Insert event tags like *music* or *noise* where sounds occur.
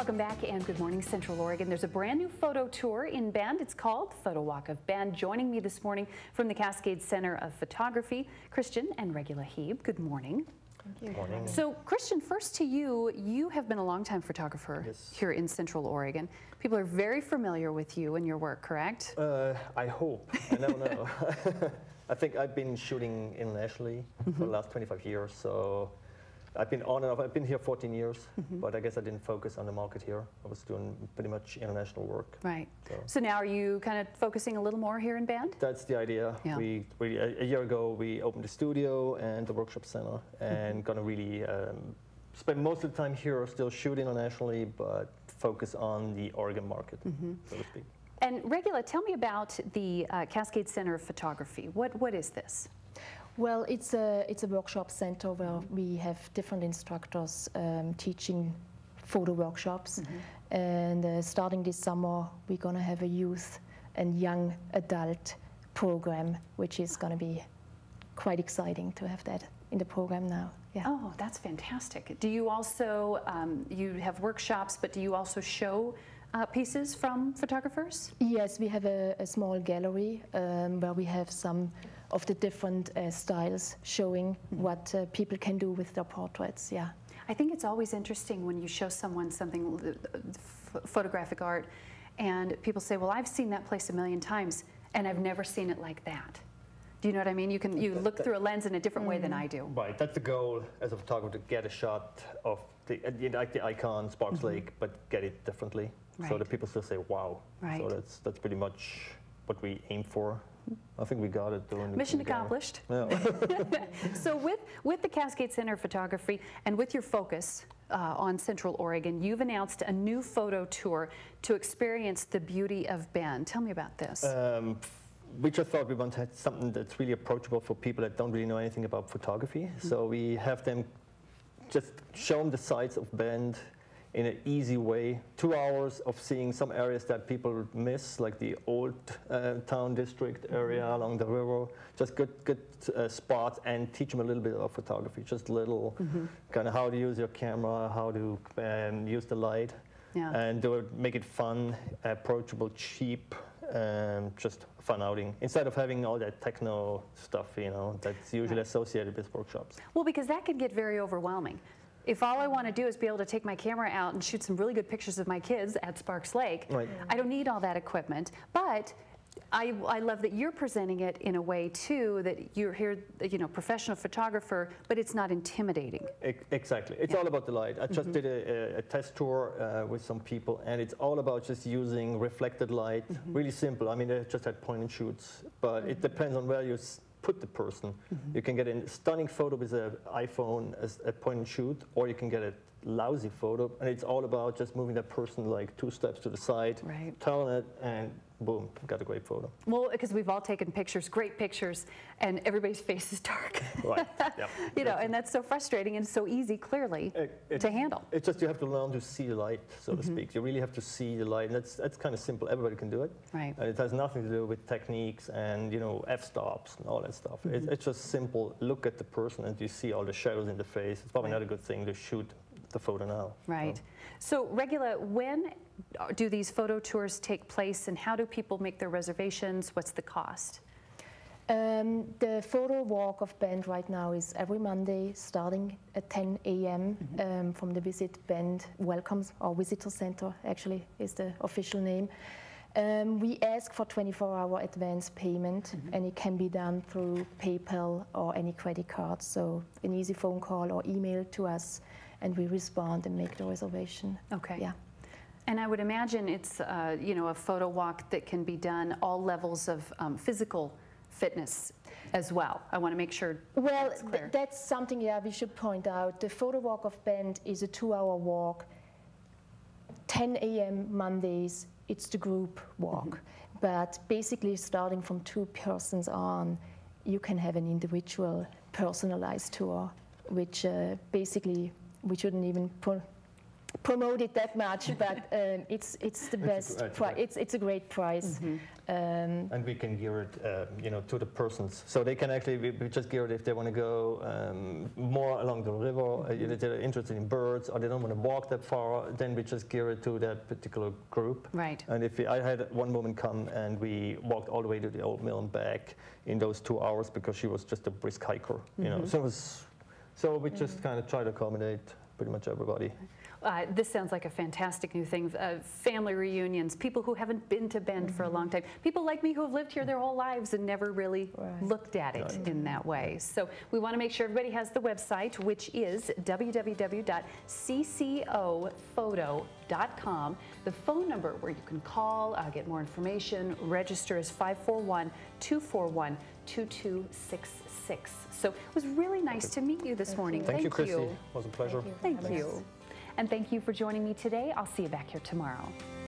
Welcome back and good morning, Central Oregon. There's a brand new photo tour in Bend. It's called Photo Walk of Bend. Joining me this morning from the Cascade Center of Photography, Christian and Regula Heeb. Good morning. Thank Good morning. So, Christian, first to you, you have been a longtime photographer Yes. here in Central Oregon. People are very familiar with you and your work, correct? Uh, I hope. I don't know. *laughs* I think I've been shooting internationally for the last 25 years. So I've been on and off. I've been here 14 years, but I guess I didn't focus on the market here. I was doing pretty much international work. Right. So So now are you kind of focusing a little more here in Bend? that's the idea. Yeah. We, we a, year ago we opened the studio and the workshop center, and gonna really um, spend most of the time here, or still shoot internationally, but focus on the Oregon market, so to speak. And Regula, tell me about the uh, Cascade Center of Photography. What What is this? Well, it's a, it's a workshop center where we have different instructors um, teaching photo workshops. And uh, starting this summer, we're going to have a youth and young adult program, which is going to be quite exciting to have that in the program now. Yeah. Oh, that's fantastic. Do you also, um, you have workshops, but do you also show uh, pieces from photographers? Yes, we have a, a small gallery um, where we have some of the different uh, styles showing what uh, people can do with their portraits. Yeah. I think it's always interesting when you show someone something, uh, photographic art, and people say, well, I've seen that place a million times, and I've never seen it like that. Do you know what I mean? You can you look through a lens in a different way than I do. Right, that's the goal as a photographer to get a shot of the, uh, you know, like the icon Sparks Lake, but get it differently, so Mm-hmm. Right. that people still say wow. Right. So that's that's pretty much what we aim for. I think we got it during the Mission beginning. accomplished. Yeah. *laughs* *laughs* So with, with the Cascade Center Photography and with your focus uh, on Central Oregon, you've announced a new photo tour to experience the beauty of Bend. Tell me about this. um, we just thought we wanted something that's really approachable for people that don't really know anything about photography. Mm-hmm. So we have them just show them the sights of Bend in an easy way. Two hours of seeing some areas that people miss, like the old uh, town district area along the river. Just good, good uh, spots, and teach them a little bit of photography. Just little, kind of how to use your camera, how to um, use the light, Yeah. and do it, make it fun, approachable, cheap. Um, just fun outing instead of having all that techno stuff, you know, that's usually associated with workshops. Well, because that can get very overwhelming. If all I want to do is be able to take my camera out and shoot some really good pictures of my kids at Sparks Lake, Right. I don't need all that equipment. But I, I love that you're presenting it in a way too that you're here, you know, professional photographer, but it's not intimidating. Exactly. It's all about the light. I just mm-hmm. did a, a, a test tour uh, with some people, and it's all about just using reflected light. Mm-hmm. Really simple. I mean, I just had point and shoots, but it mm-hmm. depends on where you put the person. You can get a stunning photo with an iPhone as a point and shoot, or you can get a lousy photo, and it's all about just moving that person like two steps to the side, Right. turn it, and boom, got a great photo. Well, because we've all taken pictures, great pictures, and everybody's *laughs* face is dark. Right. *laughs* yeah. you know, and that's so frustrating and so easy, clearly, It- it- to handle. It's just you have to learn to see the light, so Mm-hmm. to speak. You really have to see the light, and that's that's kind of simple. Everybody can do it. Right. And it has nothing to do with techniques and you know f-stops and all that stuff. It's, Mm-hmm. it's just simple. Look at the person and you see all the shadows in the face. It's probably Right. not a good thing to shoot the photo now. Right. So, Regula, when do these photo tours take place and how do people make their reservations? What's the cost? Um, the photo walk of Bend right now is every Monday starting at 10 a.m. Um, from the Visit Bend Welcomes or Visitor Center, actually, is the official name. Um, we ask for 24 hour advance payment and it can be done through PayPal or any credit card. So, an easy phone call or email to us and we respond and make the reservation. Okay. Yeah. And I would imagine it's, uh, you know, a photo walk that can be done all levels of um, physical fitness as well. I want to make sure Well, that's th- that's something yeah we should point out. The photo walk of Bend is a two-hour walk. 10 a.m. Mondays, it's the group walk. But basically, starting from two persons on, you can have an individual, personalized tour, which uh, basically we shouldn't even put promote it that much, *laughs* but um, it's it's the It's best. gr- it's a pri- great- it's it's a great prize. Um, And we can gear it, uh, you know, to the persons. So they can actually, we, we just gear it if they want to go um, more along the river, uh, if they're interested in birds, or they don't want to walk that far, then we just gear it to that particular group. Right. And if we, I had one woman come and we walked all the way to the old mill and back in those two hours because she was just a brisk hiker, you know. So it was, so we just kind of try to accommodate pretty much everybody. Uh, this sounds like a fantastic new thing. Uh, family reunions, people who haven't been to Bend for a long time, people like me who have lived here their whole lives and never really Right. looked at it in that way. So we want to make sure everybody has the website, which is www.ccophoto.com. The phone number where you can call, uh, get more information, register is 541 241 2266. So it was really nice to meet you this morning. Thank, you, Christy. It was a pleasure. Thank you. And thank you for joining me today. I'll see you back here tomorrow.